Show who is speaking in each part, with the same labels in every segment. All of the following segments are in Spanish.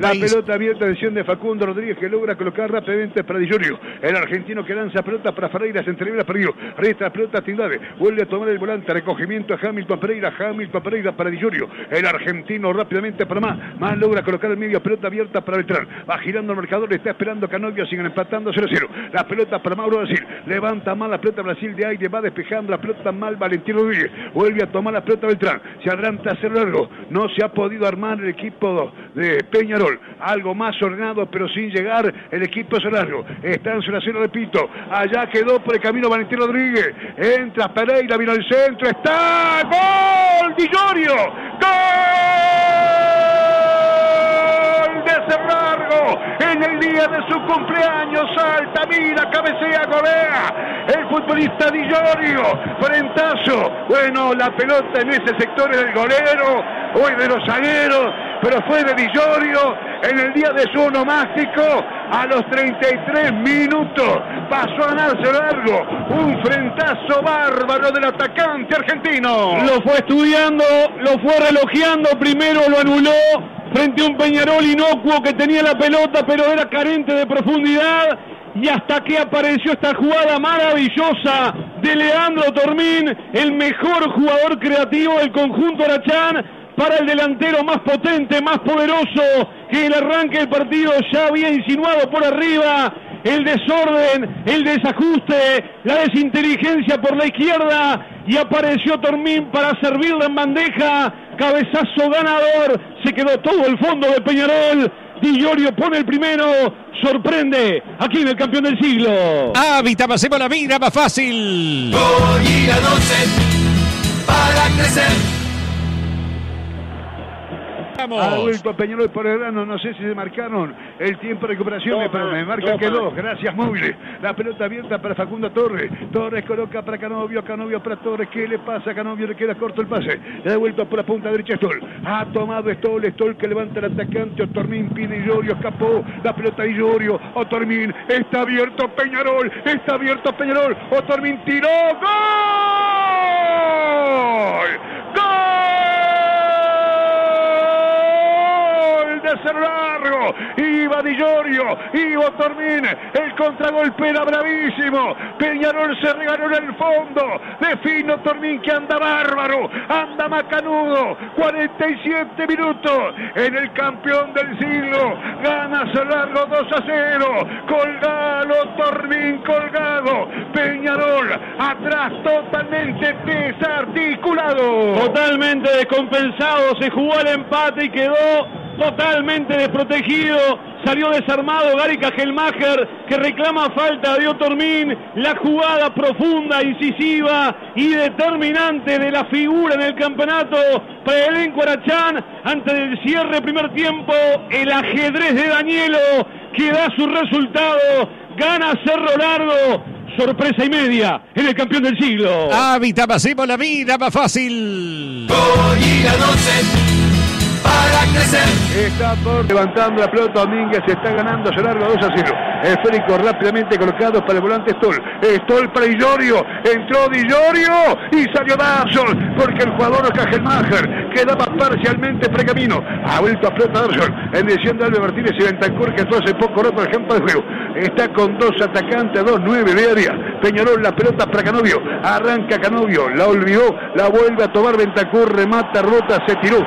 Speaker 1: La pelota abierta, decisión de Facundo Rodríguez que logra colocar rápidamente para Di Giorgio. El argentino que lanza pelota para Ferreira, se entrega perdido. Resta pelota a Tindade. Vuelve a tomar el volante. Recogimiento a Hamilton Pereira. Hamilton Pereira para Di Giorgio. El argentino rápidamente para más. Más logra colocar el medio. Pelota abierta para Beltrán. Va girando el marcador. Está esperando Canovio. Siguen empatando 0-0. La pelota para Mauro Brasil. Levanta mal la pelota Brasil de aire. Va despejando la pelota mal Valentino Rodríguez. Vuelve a tomar la pelota Beltrán. Se adelanta a hacer largo. No se ha podido armar el equipo de Peñarol. Algo más ordenado, pero sin llegar el equipo es largo. Está en su cero, repito. Allá quedó por el camino Valentín Rodríguez. Entra Pereira, vino al centro. ¡Está! ¡Gol! ¡Dillorio! ¡Gol! De largo en el día de su cumpleaños. Salta, mira, cabecea, golea. El futbolista Dillorio. Frentazo. Bueno, la pelota en ese sector es del golero. Hoy de los zagueros pero fue de Villorio en el día de su onomástico a los 33 minutos. Pasó a ganarse largo. Un frentazo bárbaro del atacante argentino.
Speaker 2: Lo fue estudiando, lo fue relojeando. Primero lo anuló frente a un Peñarol inocuo que tenía la pelota, pero era carente de profundidad. Y hasta que apareció esta jugada maravillosa de Leandro Tormín, el mejor jugador creativo del conjunto Arachán para el delantero más potente, más poderoso, que el arranque del partido ya había insinuado por arriba el desorden, el desajuste, la desinteligencia por la izquierda y apareció Tormín para servirle en bandeja, cabezazo ganador, se quedó todo el fondo de Peñarol. Di pone el primero, sorprende aquí en el campeón del siglo.
Speaker 3: Hábitat, pasemos la vida más fácil.
Speaker 1: para crecer. Ha vuelto Peñarol por el grano, no sé si se marcaron el tiempo de recuperación, pero me marcan que dos. Gracias, móviles. La pelota abierta para Facundo Torres. Torres coloca para Canovio, Canovio para Torres. ¿Qué le pasa a Canovio? Le queda corto el pase. Le ha vuelto por la punta derecha Stoll. Ha tomado Stoll, Stoll que levanta el atacante. Otormín pide Illorio, escapó. La pelota de Illorio. Otormín está abierto Peñarol. Está abierto Peñarol. Otormín tiró. ¡Gol! Iba Di Giorgio, iba Tormín. El contragolpe era bravísimo. Peñarol se regaló en el fondo. Defino Tormín que anda bárbaro. Anda macanudo. 47 minutos en el campeón del siglo. Gana largo 2 a 0. Colgado Tormín colgado. Peñarol atrás totalmente desarticulado.
Speaker 2: Totalmente descompensado. Se jugó el empate y quedó totalmente desprotegido, salió desarmado Gary Kajelmacher que reclama falta de Otormín, la jugada profunda, incisiva y determinante de la figura en el campeonato para el Arachán. Antes del cierre primer tiempo, el ajedrez de Danielo que da su resultado, gana Cerro Largo, sorpresa y media en el campeón del siglo.
Speaker 3: Hábitat, pasemos la vida más fácil
Speaker 1: Está por levantando la pelota Domínguez, está ganando a largo 2 a 0. Esférico rápidamente colocado para el volante Stoll. Stoll para Illorio, entró Dillorio y salió Dawson, porque el jugador Cajelmacher quedaba parcialmente precamino. Ha vuelto a pelota Dawson en decisión de Martínez y Ventancur que entró hace poco roto el campo de juego. Está con dos atacantes, dos nueve de área. Peñarol la pelota para Canovio. Arranca Canovio, la olvidó, la vuelve a tomar Ventancur, remata, rota, se tiró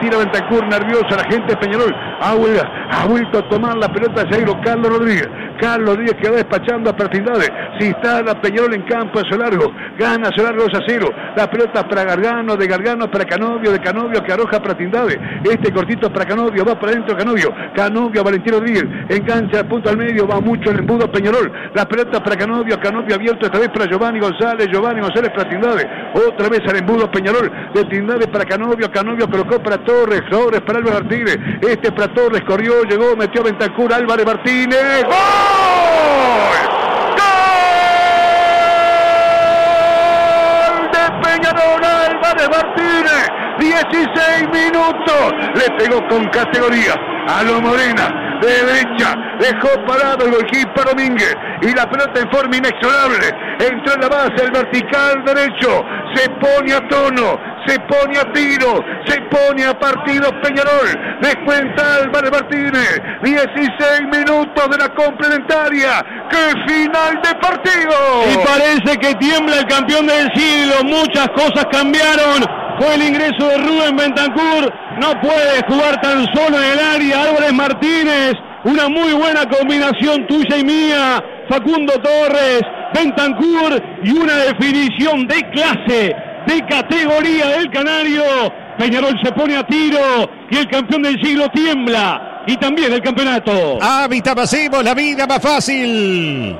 Speaker 1: tira Ventacur nerviosa la gente de Peñarol. Ha, vuelto a tomar la pelota Jairo Carlos Rodríguez. Carlos Rodríguez que va despachando a Partindade. Si está la Peñarol en campo, es largo. Gana a largo 2 a 0. La pelota para Gargano, de Gargano para Canovio, de Canovio que arroja Partindade. Este cortito para Canovio, va para adentro Canovio. Canovio, Valentín Rodríguez. Engancha a punto al medio, va mucho el embudo Peñarol. La pelota para Canovio, Canovio abierto esta vez para Giovanni González. Giovanni González para Tindade. Otra vez al embudo Peñarol. De Tindade para Canovio. Canovio colocó para Torres, Torres para Álvarez Martínez, este para Torres, corrió, llegó, metió a Ventacur, Álvarez Martínez, ¡Gol! De Peñarol, Álvarez Martínez, 16 minutos, le pegó con categoría a lo Morena, de derecha, dejó parado el golquín Domínguez. Y la pelota en forma inexorable, entró en la base, el vertical derecho, se pone a tono, se pone a tiro, se pone a partido Peñarol, descuenta Álvarez Martínez, 16 minutos de la complementaria, ¡qué final de partido!
Speaker 2: Y parece que tiembla el campeón del siglo, muchas cosas cambiaron, fue el ingreso de Rubén Bentancur, no puede jugar tan solo en el área, Álvarez Martínez, una muy buena combinación tuya y mía, Facundo Torres, Bentancur y una definición de clase, de categoría del Canario. Peñarol se pone a tiro y el campeón del siglo tiembla. Y también el campeonato.
Speaker 3: Hábitat pasivo, la vida más fácil.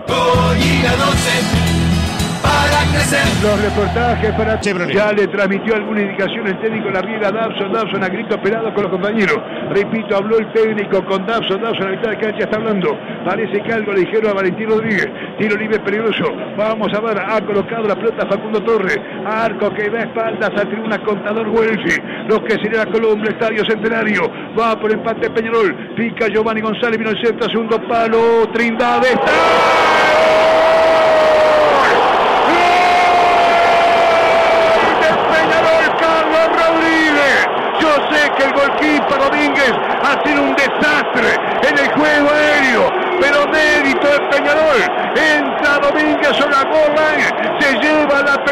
Speaker 1: Los reportajes para
Speaker 3: Chevrolet.
Speaker 1: ya le transmitió alguna indicación el técnico la riera Dabson, Dabson a grito pelado con los compañeros. Repito, habló el técnico con Dabson, Dabson a la mitad de cancha está hablando. Parece que algo le dijeron a Valentín Rodríguez. Tiro libre peligroso. Vamos a ver, ha colocado la pelota Facundo Torres. Arco que da espaldas a tribuna contador Huelsi. Los que sería la Colombia, Estadio Centenario. Va por empate Peñarol. Pica Giovanni González, vino el centro, segundo palo. Trindade de Peñarol, Carlos Rodríguez. Yo sé que el golquista Domínguez ha sido un desastre en el juego aéreo, pero mérito de Peñarol. Entra Domínguez sobre la goal line, se lleva la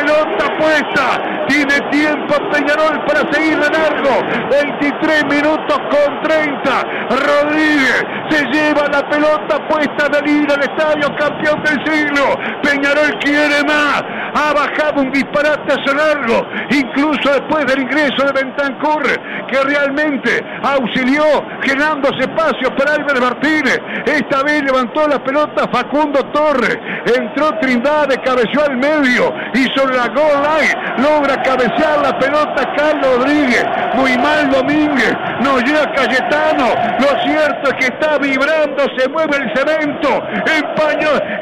Speaker 1: Tiene tiempo Peñarol para seguir de largo. 23 minutos con 30. Rodríguez se lleva la pelota puesta de ir al estadio campeón del siglo. Peñarol quiere más. Ha bajado un disparate hacia largo, incluso después del ingreso de Bentancur, que realmente auxilió generándose espacios para Álvarez Martínez. Esta vez levantó la pelota Facundo Torres. Entró Trindade, cabeció al medio sobre la goal line logra cabecear la pelota Carlos Rodríguez. Muy mal Domínguez. Nos llega Cayetano. Lo cierto es que está vibrando, se mueve el cemento.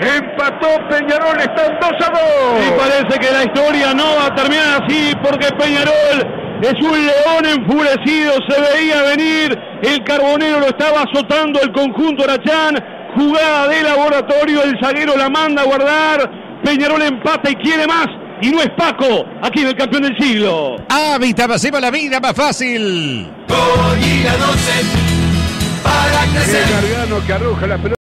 Speaker 1: Empató Peñarol, están 2 a 2.
Speaker 2: Y parece que la historia no va a terminar así porque Peñarol es un león enfurecido, se veía venir, el carbonero lo estaba azotando el conjunto Arachán, jugada de laboratorio, el zaguero la manda a guardar, Peñarol empata y quiere más, y no es Paco, aquí en el campeón del siglo.
Speaker 3: Hábitat pasivo, la vida más fácil.
Speaker 1: El Gargano que arroja la pelota.